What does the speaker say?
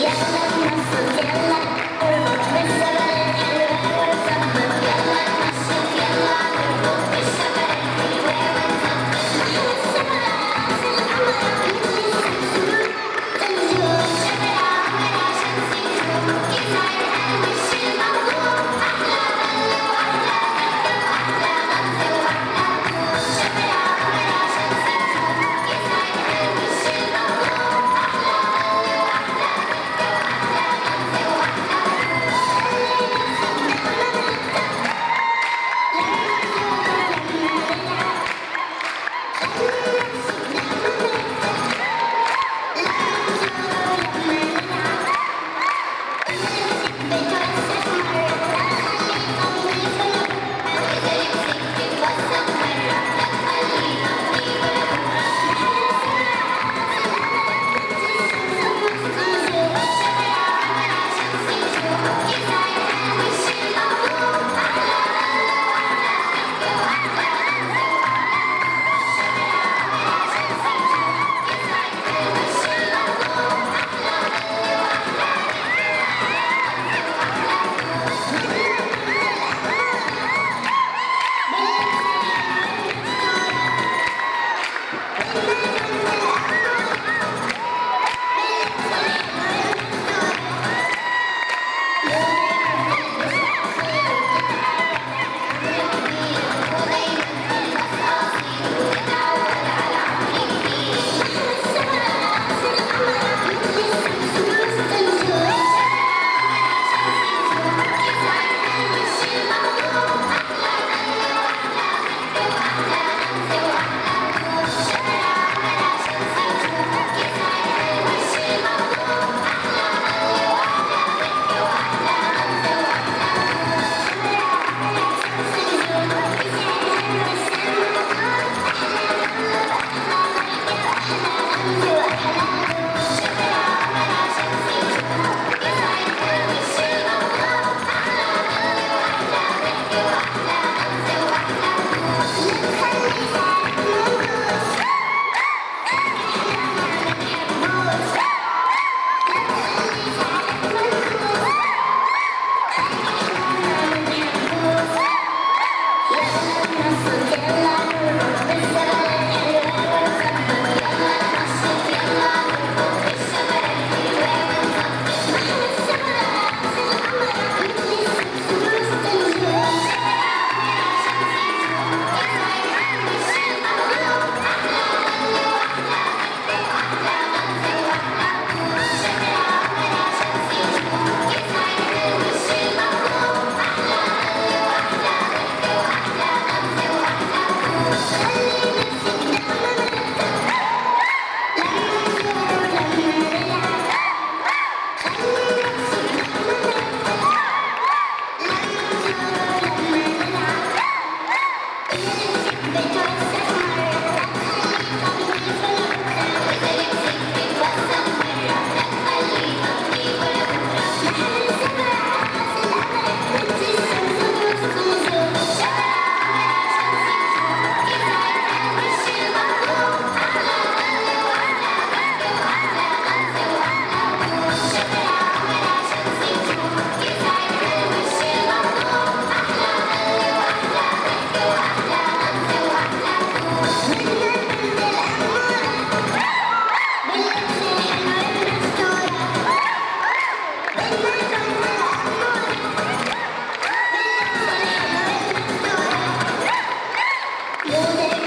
Yeah, let so get Music.